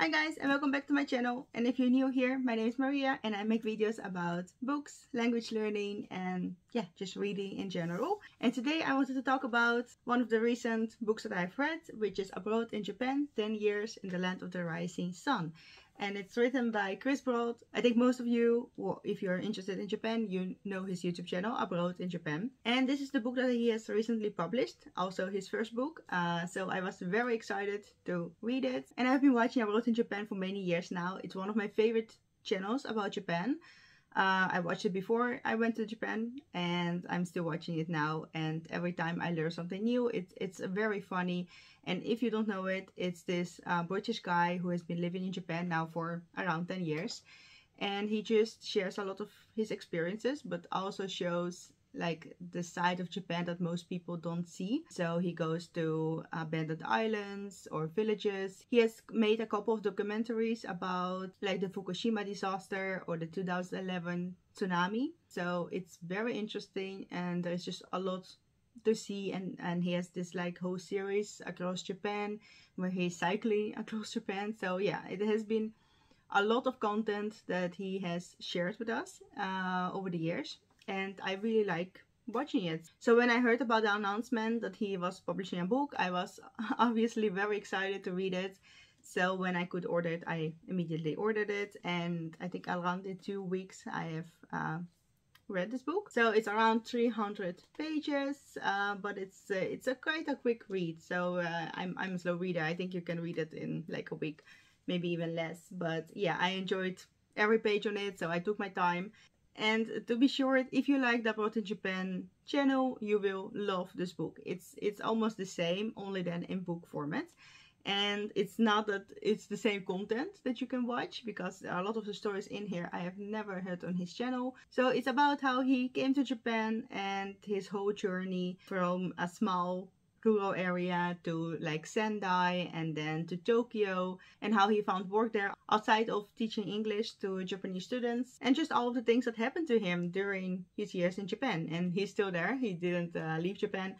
Hi guys and welcome back to my channel. And if you're new here my name is Maria and I make videos about books, language learning and yeah just reading in general. And today I wanted to talk about one of the recent books that I've read which is Abroad in Japan 10 Years in the Land of the Rising Sun and it's written by Chris Broad. I think most of you, well, if you're interested in Japan, you know his YouTube channel, Abroad in Japan. And this is the book that he has recently published, also his first book. Uh, so I was very excited to read it. And I've been watching Abroad in Japan for many years now. It's one of my favorite channels about Japan. Uh, I watched it before I went to Japan and I'm still watching it now and every time I learn something new it's it's very funny. And if you don't know it it's this uh, British guy who has been living in Japan now for around 10 years and he just shares a lot of his experiences but also shows like the side of Japan that most people don't see. So he goes to abandoned islands or villages. He has made a couple of documentaries about like the Fukushima disaster or the 2011 tsunami. So it's very interesting and there's just a lot to see and and he has this like whole series across Japan where he's cycling across Japan. So yeah, it has been a lot of content that he has shared with us uh, over the years and I really like watching it. So when I heard about the announcement that he was publishing a book, I was obviously very excited to read it. So when I could order it, I immediately ordered it and I think around in two weeks I have uh, read this book. So it's around 300 pages, uh, but it's uh, it's a quite a quick read. So uh, I'm, I'm a slow reader. I think you can read it in like a week, maybe even less. But yeah, I enjoyed every page on it. So I took my time and to be sure, if you like the Abroad in Japan channel, you will love this book. It's it's almost the same, only then in book format. And it's not that it's the same content that you can watch because a lot of the stories in here I have never heard on his channel. So it's about how he came to Japan and his whole journey from a small rural area to like Sendai and then to Tokyo and how he found work there outside of teaching English to Japanese students and just all of the things that happened to him during his years in Japan. And he's still there. He didn't uh, leave Japan.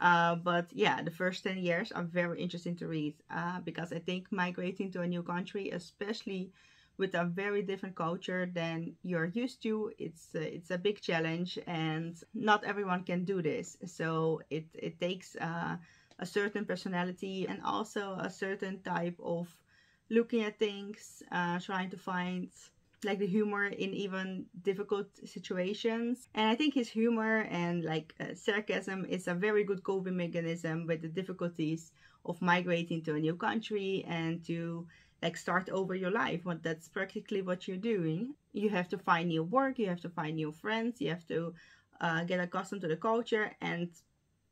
Uh, but yeah the first 10 years are very interesting to read uh, because I think migrating to a new country especially with a very different culture than you're used to. It's a, it's a big challenge and not everyone can do this. So it it takes uh, a certain personality and also a certain type of looking at things uh, trying to find like the humor in even difficult situations. And i think his humor and like uh, sarcasm is a very good coping mechanism with the difficulties of migrating to a new country and to like start over your life. What that's practically what you're doing. You have to find new work you have to find new friends you have to uh, get accustomed to the culture. And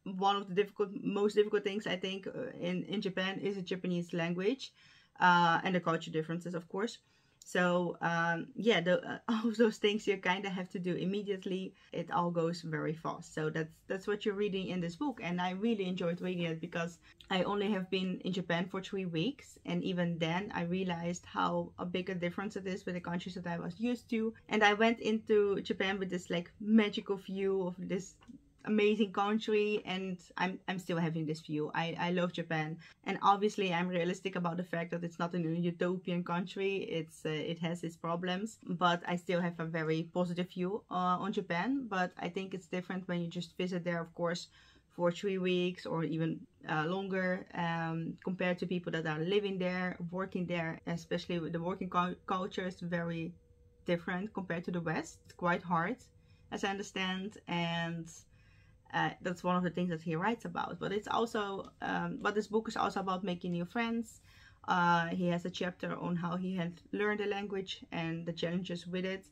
one of the difficult most difficult things i think uh, in in japan is the japanese language uh, and the culture differences of course so um, yeah, the, uh, all of those things you kind of have to do immediately. It all goes very fast. So that's that's what you're reading in this book, and I really enjoyed reading it because I only have been in Japan for three weeks, and even then I realized how a big a difference it is with the countries that I was used to. And I went into Japan with this like magical view of this amazing country and I'm, I'm still having this view. I, I love Japan and obviously I'm realistic about the fact that it's not a utopian country. It's uh, It has its problems but I still have a very positive view uh, on Japan but I think it's different when you just visit there of course for three weeks or even uh, longer um, compared to people that are living there, working there, especially with the working culture is very different compared to the West. It's quite hard as I understand and uh, that's one of the things that he writes about. But it's also um, but this book is also about making new friends. Uh, he has a chapter on how he had learned the language and the challenges with it.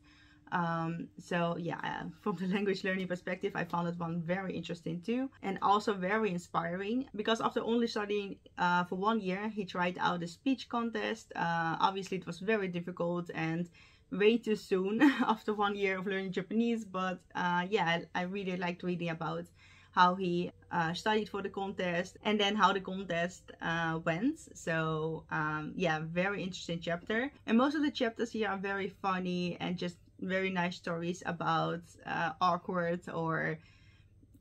Um, so yeah uh, from the language learning perspective i found that one very interesting too and also very inspiring because after only studying uh, for one year he tried out the speech contest. Uh, obviously it was very difficult and way too soon after one year of learning Japanese but uh, yeah I, really liked reading about how he uh, studied for the contest and then how the contest uh, went. So um, yeah very interesting chapter. And most of the chapters here are very funny and just very nice stories about uh, awkward or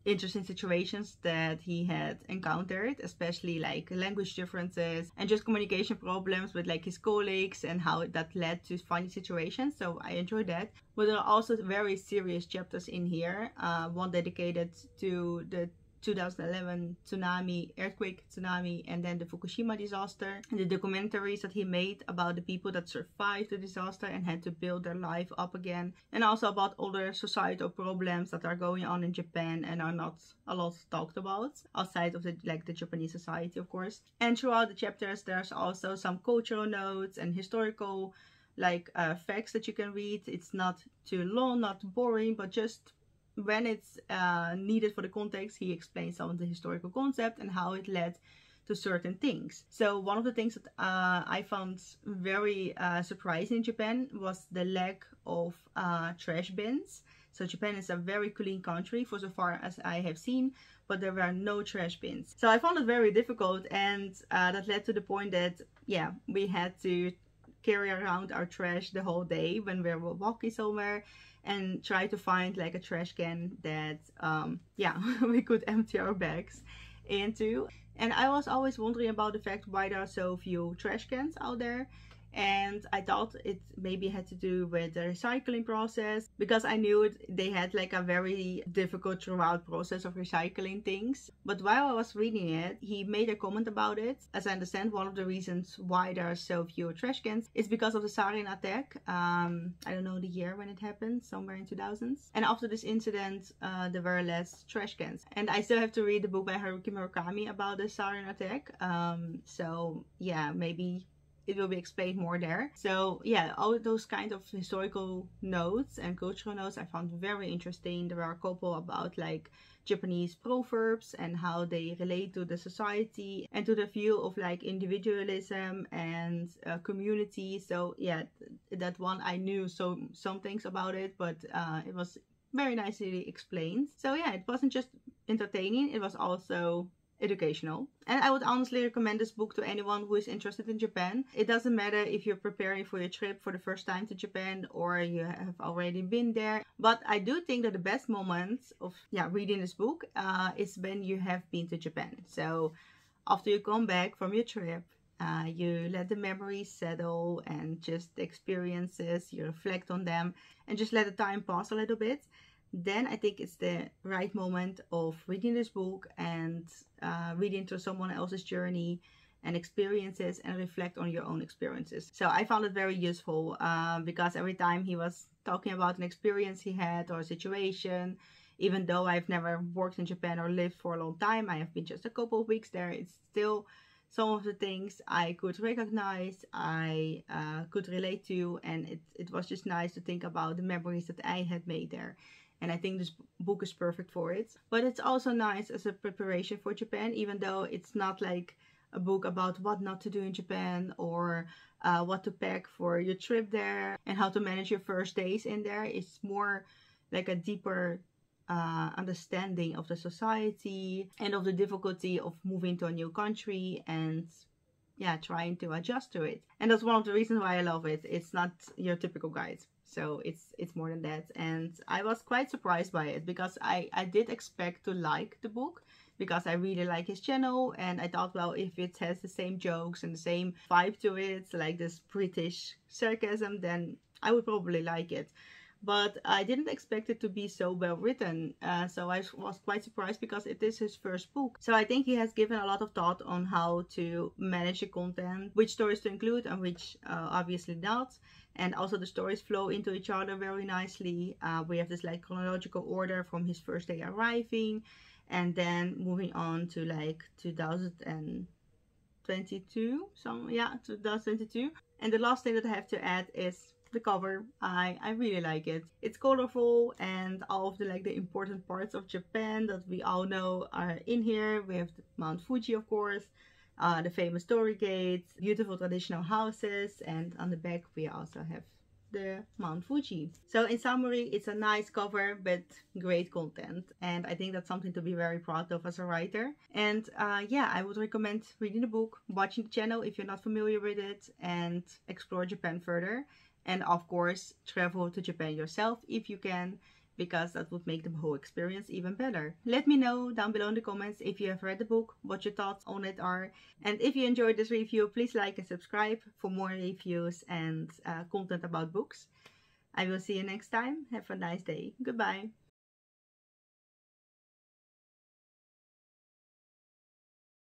interesting situations that he had encountered, especially like language differences and just communication problems with like his colleagues and how that led to funny situations. So I enjoyed that. But there are also very serious chapters in here. Uh, one dedicated to the 2011 tsunami, earthquake, tsunami, and then the Fukushima disaster. And the documentaries that he made about the people that survived the disaster and had to build their life up again. And also about other societal problems that are going on in Japan and are not a lot talked about outside of the like the Japanese society, of course. And throughout the chapters, there's also some cultural notes and historical like uh, facts that you can read. It's not too long, not boring, but just when it's uh, needed for the context, he explains some of the historical concept and how it led to certain things. So one of the things that uh, I found very uh, surprising in Japan was the lack of uh, trash bins. So Japan is a very clean country for so far as I have seen, but there were no trash bins. So I found it very difficult and uh, that led to the point that, yeah, we had to carry around our trash the whole day when we're walking somewhere and try to find like a trash can that um, yeah we could empty our bags into. And I was always wondering about the fact why there are so few trash cans out there and I thought it maybe had to do with the recycling process because I knew they had like a very difficult throughout process of recycling things. But while I was reading it, he made a comment about it. As I understand, one of the reasons why there are so few trash cans is because of the sarin attack. Um, I don't know the year when it happened, somewhere in 2000s. And after this incident, uh, there were less trash cans. And I still have to read the book by Haruki Murakami about the sarin attack. Um, so yeah, maybe it will be explained more there. So yeah, all those kind of historical notes and cultural notes I found very interesting. There are a couple about like Japanese proverbs and how they relate to the society and to the view of like individualism and uh, community. So yeah, th that one I knew so some things about it, but uh, it was very nicely explained. So yeah, it wasn't just entertaining, it was also educational. And I would honestly recommend this book to anyone who is interested in Japan. It doesn't matter if you're preparing for your trip for the first time to Japan or you have already been there. But I do think that the best moments of yeah reading this book uh, is when you have been to Japan. So after you come back from your trip, uh, you let the memories settle and just the experiences, you reflect on them and just let the time pass a little bit then I think it's the right moment of reading this book and uh, reading through someone else's journey and experiences and reflect on your own experiences. So I found it very useful uh, because every time he was talking about an experience he had or a situation, even though I've never worked in Japan or lived for a long time, I have been just a couple of weeks there, it's still some of the things I could recognize, I uh, could relate to, and it, it was just nice to think about the memories that I had made there and I think this book is perfect for it. But it's also nice as a preparation for Japan, even though it's not like a book about what not to do in Japan or uh, what to pack for your trip there and how to manage your first days in there. It's more like a deeper uh, understanding of the society and of the difficulty of moving to a new country and yeah, trying to adjust to it. And that's one of the reasons why I love it. It's not your typical guide so it's it's more than that. And i was quite surprised by it because i i did expect to like the book because i really like his channel. And i thought well if it has the same jokes and the same vibe to it like this british sarcasm then i would probably like it but I didn't expect it to be so well written. Uh, so I was quite surprised because it is his first book. So I think he has given a lot of thought on how to manage the content, which stories to include and which uh, obviously not and also the stories flow into each other very nicely. Uh, we have this like chronological order from his first day arriving and then moving on to like 2022 so yeah 2022 and the last thing that I have to add is the cover I I really like it it's colorful and all of the like the important parts of Japan that we all know are in here we have Mount Fuji of course uh, the famous Torii gates, beautiful traditional houses, and on the back we also have the Mount Fuji. So in summary, it's a nice cover but great content and I think that's something to be very proud of as a writer. And uh, yeah, I would recommend reading the book, watching the channel if you're not familiar with it and explore Japan further. And of course, travel to Japan yourself if you can because that would make the whole experience even better. Let me know down below in the comments if you have read the book, what your thoughts on it are. And if you enjoyed this review, please like and subscribe for more reviews and uh, content about books. I will see you next time. Have a nice day. Goodbye.